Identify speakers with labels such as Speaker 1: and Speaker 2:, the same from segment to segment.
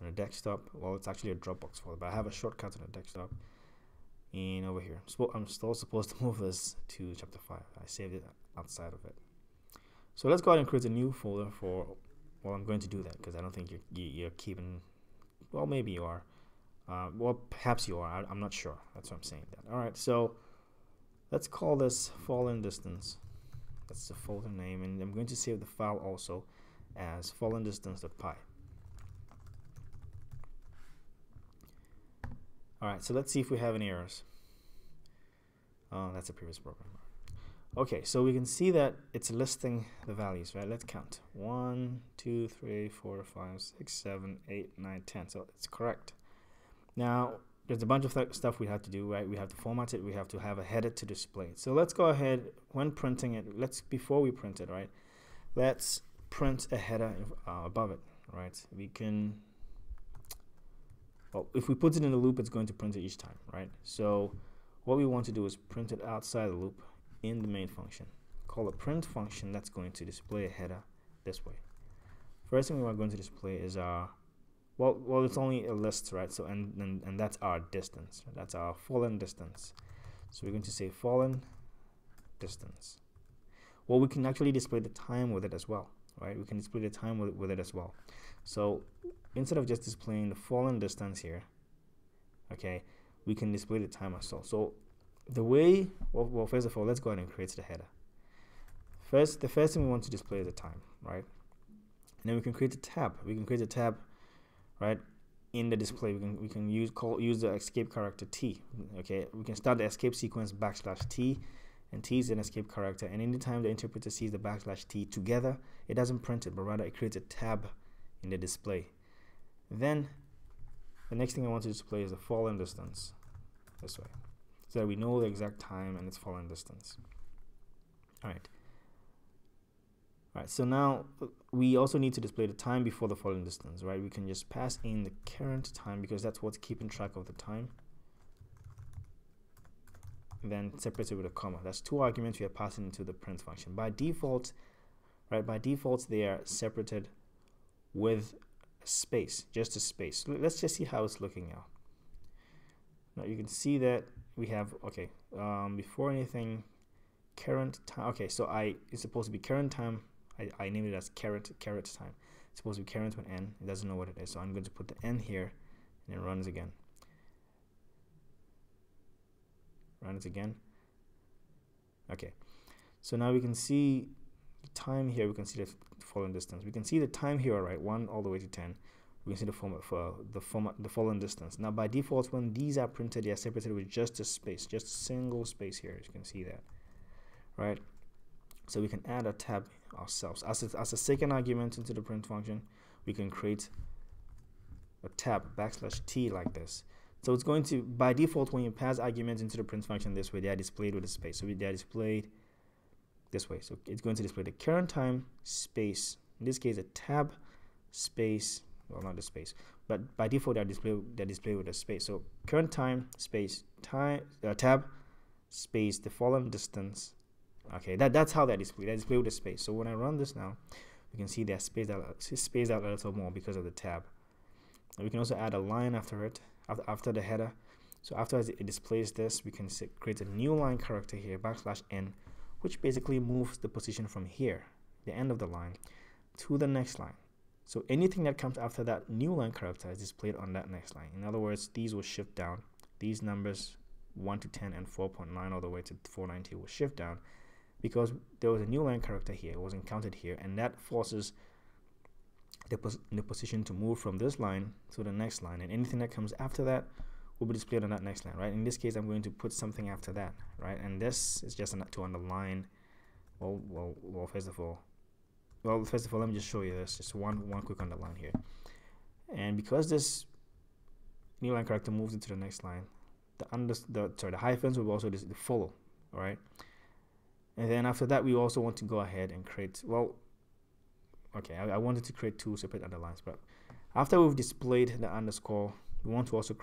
Speaker 1: on a desktop. Well it's actually a Dropbox folder but I have a shortcut on the desktop. And over here I'm still supposed to move this to chapter 5 I saved it outside of it. So let's go ahead and create a new folder for well I'm going to do that because I don't think you're, you're keeping well maybe you are. Uh, well perhaps you are. I, am not sure. That's what I'm saying that all right so let's call this fallen distance. That's the folder name and I'm going to save the file also as fallen distance.py alright so let's see if we have any errors. Oh that's a previous program. Okay so we can see that it's listing the values right? Let's count. 1 2 3 4 5 6 7 8 9 10 so it's correct. Now there's a bunch of th stuff we have to do right? We have to format it. We have to have a header to display it. So let's go ahead when printing it let's before we print it right? Let's print a header uh, above it right? We can well if we put it in a loop it's going to print it each time right? So what we want to do is print it outside the loop in the main function. Call a print function that's going to display a header this way. First thing we are going to display is our well well it's only a list right? So and and, and that's our distance. That's our fallen distance. So we're going to say fallen distance. Well we can actually display the time with it as well right? We can display the time with, with it as well. So instead of just displaying the fallen distance here okay we can display the time as well. So the way well, well first of all let's go ahead and create the header. First the first thing we want to display is the time right? And then we can create a tab. We can create a tab right in the display. We can we can use call use the escape character t okay? We can start the escape sequence backslash t and t is an escape character. And anytime the interpreter sees the backslash t together it doesn't print it but rather it creates a tab in the display then the next thing I want to display is the fallen distance this way so that we know the exact time and its fallen distance All right. All right, so now we also need to display the time before the fallen distance, right? We can just pass in the current time because that's what's keeping track of the time. then separate it with a comma. That's two arguments we are passing into the print function. By default, right, by default they are separated with space, just a space. Let's just see how it's looking now. Now you can see that we have, okay, um, before anything, current time, okay, so I, it's supposed to be current time I, I named it as caret caret time. It's supposed to be caret with n. It doesn't know what it is, so I'm going to put the n here, and it runs again. Runs again. Okay, so now we can see time here. We can see the fallen distance. We can see the time here, right? One all the way to ten. We can see the format for the format the fallen distance. Now by default, when these are printed, they are separated with just a space, just a single space here. As you can see that, right? So we can add a tab ourselves. As a, as a second argument into the print function, we can create a tab backslash t like this. So it's going to, by default, when you pass arguments into the print function this way, they are displayed with a space. So they are displayed this way. So it's going to display the current time space. In this case, a tab space. Well, not the space, but by default, they're displayed they're displayed with a space. So current time space time uh, tab space the fallen distance okay that that's how that display that display with a space so when I run this now we can see that spaced out spaced out a little more because of the tab and we can also add a line after it after, after the header so after it displays this we can create a new line character here backslash n which basically moves the position from here the end of the line to the next line. So anything that comes after that new line character is displayed on that next line. In other words these will shift down. These numbers 1 to 10 and 4.9 all the way to 490 will shift down because there was a new line character here, it wasn't counted here, and that forces the, pos the position to move from this line to the next line, and anything that comes after that will be displayed on that next line, right? In this case, I'm going to put something after that, right? And this is just to underline, well, well, well, first of all, well, first of all, let me just show you this, just one, one quick underline here. And because this new line character moves into the next line, the under, the sorry, the hyphens will also just follow, all right? and then after that we also want to go ahead and create well okay I, I wanted to create two separate underlines but after we've displayed the underscore we want to also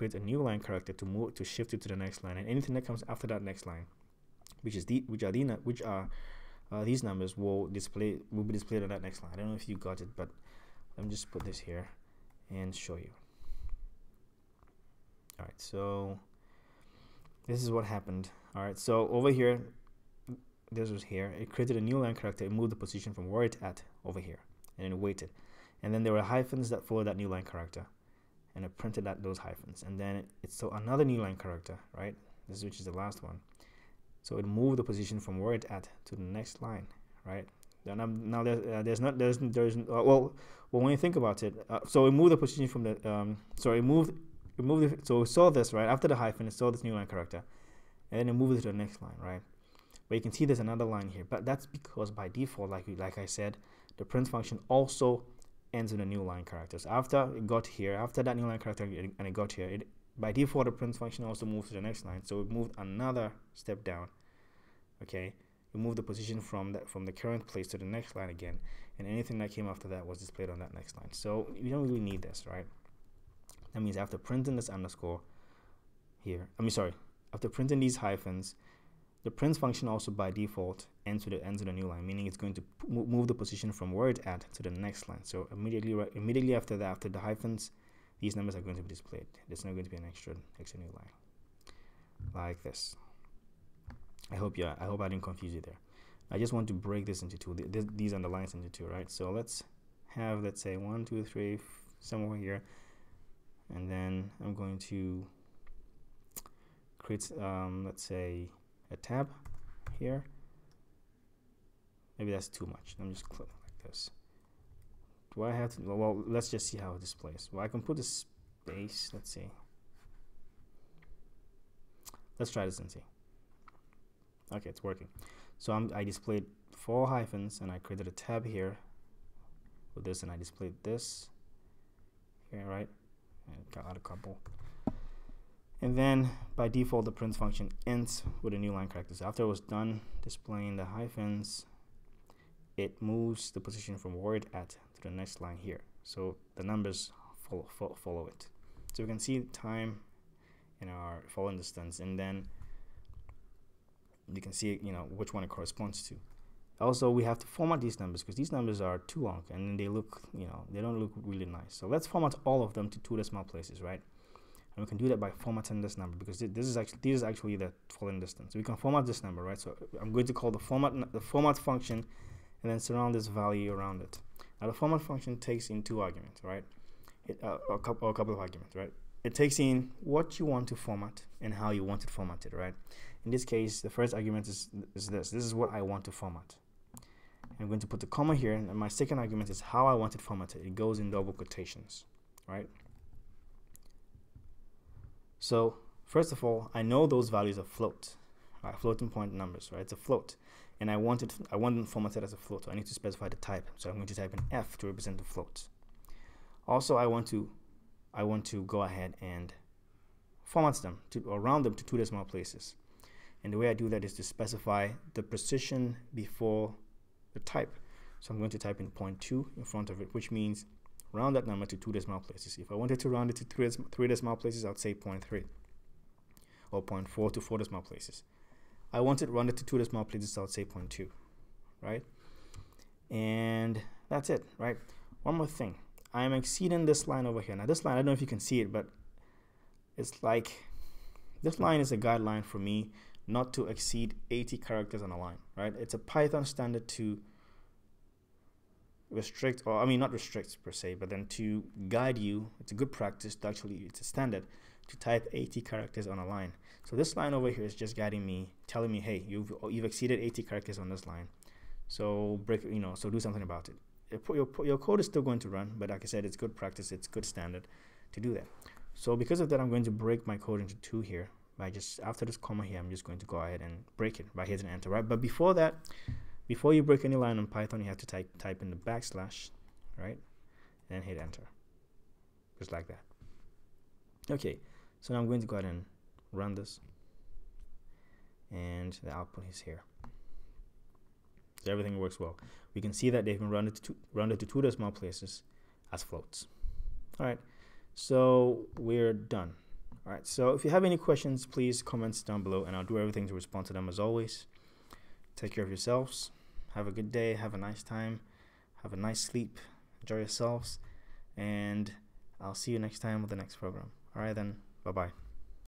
Speaker 1: create a new line character to move to shift it to the next line and anything that comes after that next line which is the which are the which are uh, these numbers will display will be displayed on that next line I don't know if you got it but let me just put this here and show you. All right, so this is what happened. All right, so over here, this was here. It created a new line character. It moved the position from where it's at over here, and it waited. And then there were hyphens that followed that new line character, and it printed out those hyphens. And then it, it saw another new line character, right? This is which is the last one. So it moved the position from where it's at to the next line, right? Now, now there's, uh, there's not there's there's uh, well well when you think about it, uh, so it moved the position from the um sorry it moved it moved it, so it saw this right after the hyphen it saw this new line character, and then it moved it to the next line right. But you can see there's another line here, but that's because by default, like like I said, the print function also ends with a new line characters. After it got here, after that new line character and it got here, it by default the print function also moves to the next line. So it moved another step down. Okay, we move the position from that from the current place to the next line again, and anything that came after that was displayed on that next line. So you don't really need this, right? That means after printing this underscore here, I mean sorry, after printing these hyphens, the print function also by default ends with the ends with the new line, meaning it's going to move the position from where it's at to the next line. So immediately right, immediately after that, after the hyphens, these numbers are going to be displayed. There's not going to be an extra extra new line like this. I hope yeah, I hope I didn't confuse you there. I just want to break this into two. Th these are the lines into two, right? So let's have let's say one, two, three, somewhere here, and then I'm going to create um, let's say a tab here. Maybe that's too much. Let me just click like this. Do I have to? Well, let's just see how it displays. Well, I can put a space. Let's see. Let's try this and see. Okay, it's working. So I'm, I displayed four hyphens and I created a tab here with this and I displayed this here, right? And got a couple. And then by default, the print function ends with a new line characters. After it was done displaying the hyphens, it moves the position from word at to the next line here. So the numbers follow, follow, follow it. So we can see time in our following distance and then you can see you know which one it corresponds to also we have to format these numbers because these numbers are too long and they look you know they don't look really nice so let's format all of them to two decimal places right and we can do that by formatting this number because this is actually this is actually the following distance we can format this number right so i'm going to call the format the format function and then surround this value around it now the format function takes in two arguments right it, uh, a couple a couple of arguments right it takes in what you want to format and how you want it formatted right in this case, the first argument is, is this. This is what I want to format. I'm going to put the comma here, and my second argument is how I want it formatted. It goes in double quotations, right? So first of all, I know those values are float, right? floating point numbers, right? It's a float, and I want it, I want them formatted as a float. So I need to specify the type. So I'm going to type in F to represent the float. Also, I want to, I want to go ahead and format them to or round them to two decimal places. And the way I do that is to specify the precision before the type. So I'm going to type in 0.2 in front of it, which means round that number to two decimal places. If I wanted to round it to three, three decimal places, I'd say 0.3 or 0.4 to four decimal places. I round it to two decimal places, I'd say 0.2, right? And that's it, right? One more thing. I am exceeding this line over here. Now this line, I don't know if you can see it, but it's like, this line is a guideline for me not to exceed 80 characters on a line, right? It's a Python standard to restrict, or I mean, not restrict per se, but then to guide you. It's a good practice to actually, it's a standard to type 80 characters on a line. So this line over here is just guiding me, telling me, hey, you've you've exceeded 80 characters on this line. So break, you know, so do something about it. Your, your code is still going to run, but like I said, it's good practice, it's good standard to do that. So because of that, I'm going to break my code into two here by just after this comma here I'm just going to go ahead and break it by hitting enter right but before that before you break any line on Python you have to type type in the backslash right? And hit enter. Just like that. Okay so now I'm going to go ahead and run this. And the output is here. So everything works well. We can see that they've been rounded to rounded to two decimal places as floats. All right so we're done. All right, so if you have any questions, please comment down below and I'll do everything to respond to them as always. Take care of yourselves. Have a good day. Have a nice time. Have a nice sleep. Enjoy yourselves. And I'll see you next time with the next program. All right, then. Bye bye.